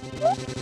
Whoop.